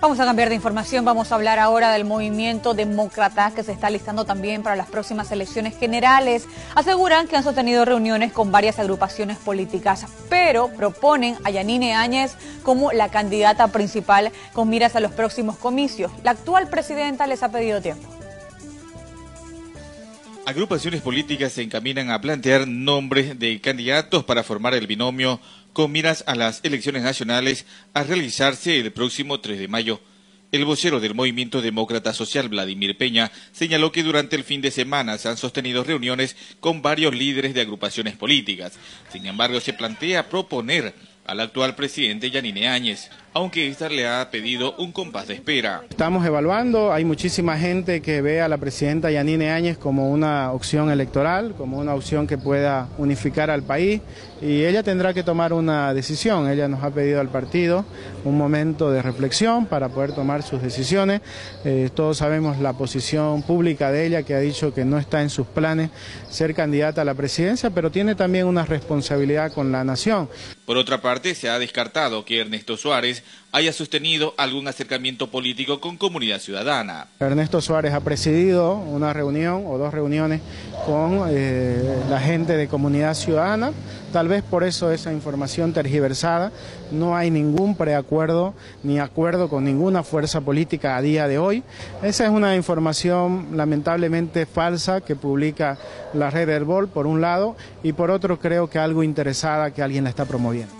Vamos a cambiar de información, vamos a hablar ahora del movimiento demócrata que se está listando también para las próximas elecciones generales. Aseguran que han sostenido reuniones con varias agrupaciones políticas, pero proponen a Yanine Áñez como la candidata principal con miras a los próximos comicios. La actual presidenta les ha pedido tiempo. Agrupaciones políticas se encaminan a plantear nombres de candidatos para formar el binomio con miras a las elecciones nacionales a realizarse el próximo 3 de mayo. El vocero del Movimiento Demócrata Social, Vladimir Peña, señaló que durante el fin de semana se han sostenido reuniones con varios líderes de agrupaciones políticas. Sin embargo, se plantea proponer al actual presidente Yanine Áñez, aunque ésta le ha pedido un compás de espera. Estamos evaluando, hay muchísima gente que ve a la presidenta Yanine Áñez como una opción electoral, como una opción que pueda unificar al país y ella tendrá que tomar una decisión. Ella nos ha pedido al partido un momento de reflexión para poder tomar sus decisiones. Eh, todos sabemos la posición pública de ella que ha dicho que no está en sus planes ser candidata a la presidencia, pero tiene también una responsabilidad con la nación. Por otra parte, se ha descartado que Ernesto Suárez haya sostenido algún acercamiento político con comunidad ciudadana. Ernesto Suárez ha presidido una reunión o dos reuniones con eh, la gente de comunidad ciudadana, tal vez por eso esa información tergiversada, no hay ningún preacuerdo ni acuerdo con ninguna fuerza política a día de hoy. Esa es una información lamentablemente falsa que publica la red Herbol por un lado y por otro creo que algo interesada que alguien la está promoviendo.